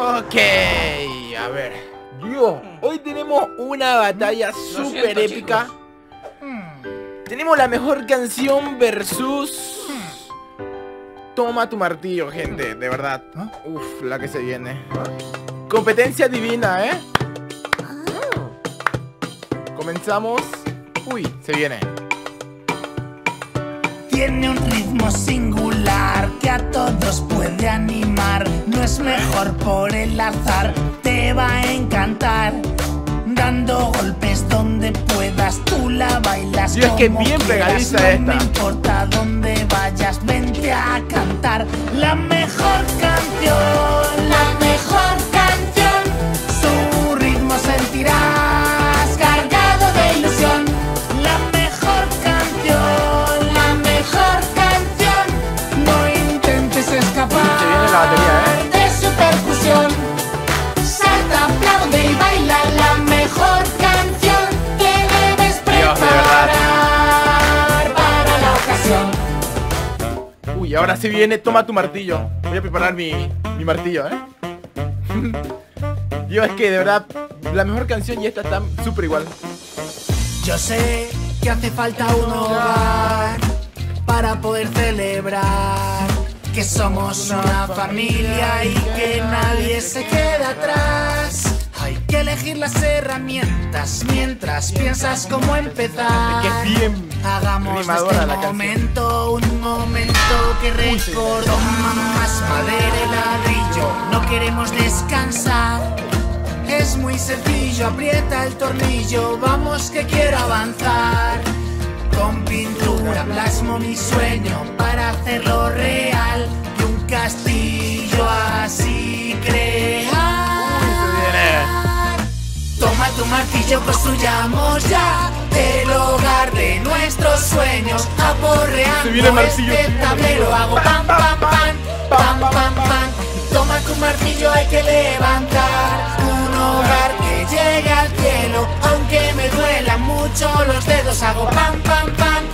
Ok, a ver. Dios, hoy tenemos una batalla súper épica. Tenemos la mejor canción versus... Toma tu martillo, gente, de verdad. ¿Ah? Uf, la que se viene. Competencia divina, ¿eh? Comenzamos. Uy, se viene. Tiene un ritmo singular que a todos puede animar. No es mejor por el azar, te va a encantar. Dando golpes donde puedas, tú la bailas. Es que como bien quieras, pegadiza no esta. me importa dónde vayas, vente a cantar la mejor canción, ahora se viene, toma tu martillo. Voy a preparar mi, mi martillo, ¿eh? Dios, es que de verdad, la mejor canción y esta están súper igual. Yo sé que hace falta un hogar para poder celebrar que somos una familia y que nadie se queda atrás. Hay que elegir las herramientas mientras piensas cómo empezar. Es que bien Hagamos de este la canción. momento un momento que recordó más madera y ladrillo, no queremos descansar. Es muy sencillo, aprieta el tornillo, vamos que quiero avanzar. Con pintura plasmo mi sueño para hacerlo real y un castillo así crear. Toma tu martillo, construyamos ya Se viene el martillo, este tablero, hago pam, pam, pam, pam, pam, pam. Toma tu martillo, hay que levantar un hogar que llegue al cielo. Aunque me duelan mucho los dedos, hago pam, pam, pam,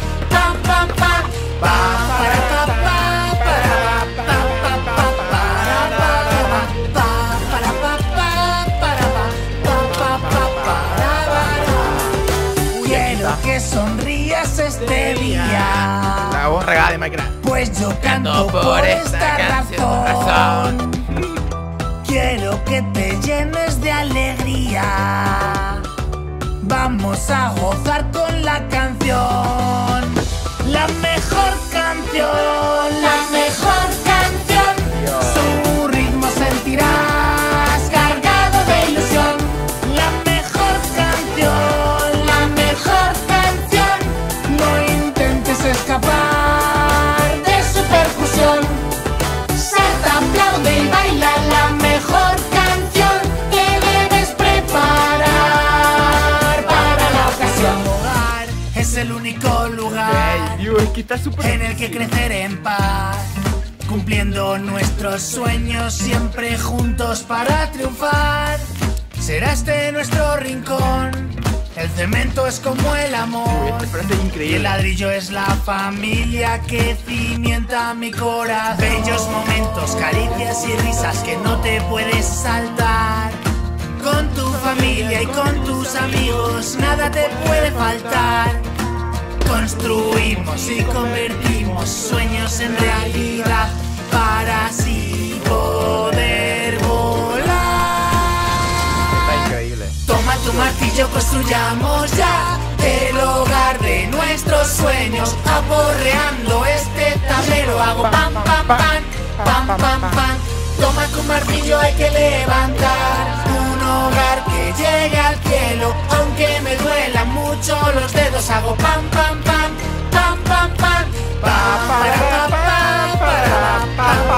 este día. La voz regada de Minecraft. Pues yo canto por esta razón. Quiero que te llenes de alegría. Vamos a gozar con la canción. Está súper en el que crecer en paz, cumpliendo nuestros sueños siempre juntos para triunfar. Será este nuestro rincón. El cemento es como el amor. Y el ladrillo es la familia que cimienta mi corazón. Bellos momentos, caricias y risas que no te puedes saltar. Con tu familia y con tus amigos nada te puede faltar. Construimos y convertimos sueños en realidad para así poder volar. Está increíble. Toma tu martillo, construyamos ya el hogar de nuestros sueños. Aporreando este tablero, hago pam, pam, pam, pam, pam, pam. Toma tu martillo, hay que levantar un hogar que llegue al cielo. Aunque me duelan mucho los dedos, hago pam, pam, pam, pam, pam, pam. Pa, para, pa, pa, para, pa, pa, pa, para,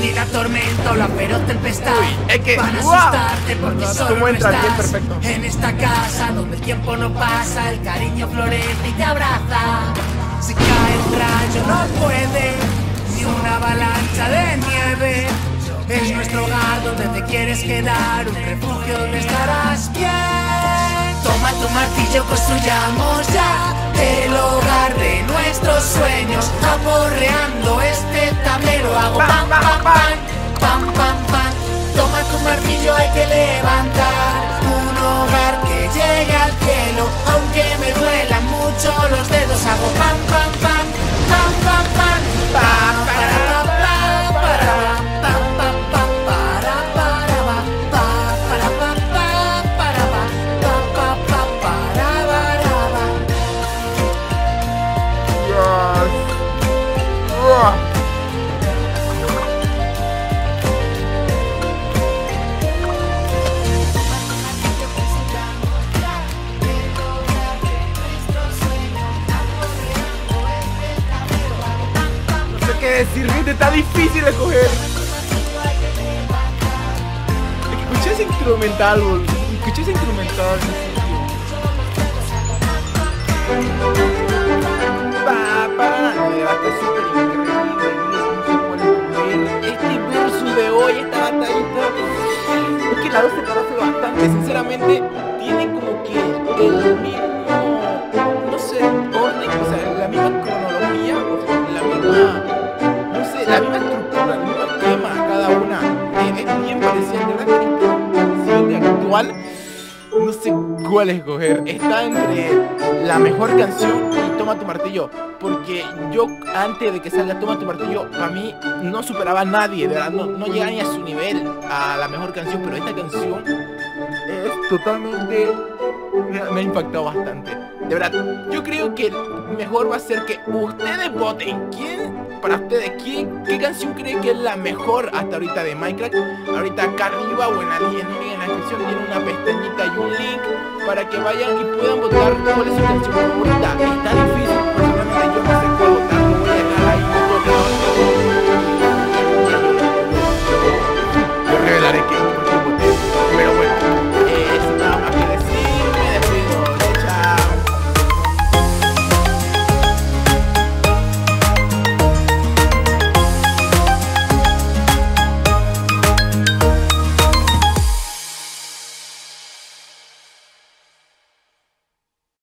Ni la tormenta o la feroz tempestad Uy, es que- Van a asustarte porque Tú solo no bien, estás perfecto. En esta casa donde el tiempo no pasa El cariño florece y te abraza. Si cae un rayo no puede Ni una avalancha de nieve. Es nuestro hogar donde te quieres quedar Un refugio donde estarás bien. Toma tu martillo, construyamos ya el hogar de nuestros sueños. Aporreando este tablero, hago pam, pam, pam, pam, pam, pam. Toma tu martillo, hay que levantar un hogar que llegue al cielo. Aunque me duelan mucho los dedos, hago pam, pam, pam, pam, pam, decir, gente, está difícil escoger. Escuché ese instrumental, boludo. Escuché ese instrumental. en serio. Pa, pa. No, de verdad, está súper increíble. Este verso de hoy, esta batallita. Es que la 2 se parece bastante. Sinceramente, tiene como que el No sé cuál escoger. Está entre la mejor canción y Toma tu martillo. Porque yo antes de que salga Toma tu martillo, para mí no superaba a nadie. De verdad, no, no ni a su nivel a la mejor canción. Pero esta canción es totalmente... Me ha, impactado bastante. De verdad, yo creo que mejor va a ser que ustedes voten. ¿Quién, para ustedes, quién, qué canción cree que es la mejor hasta ahorita de Minecraft? Ahorita acá arriba o en la descripción tiene una pestañita y un link para que vayan y puedan votar cuál es su canción favorita. Está difícil, personalmente yo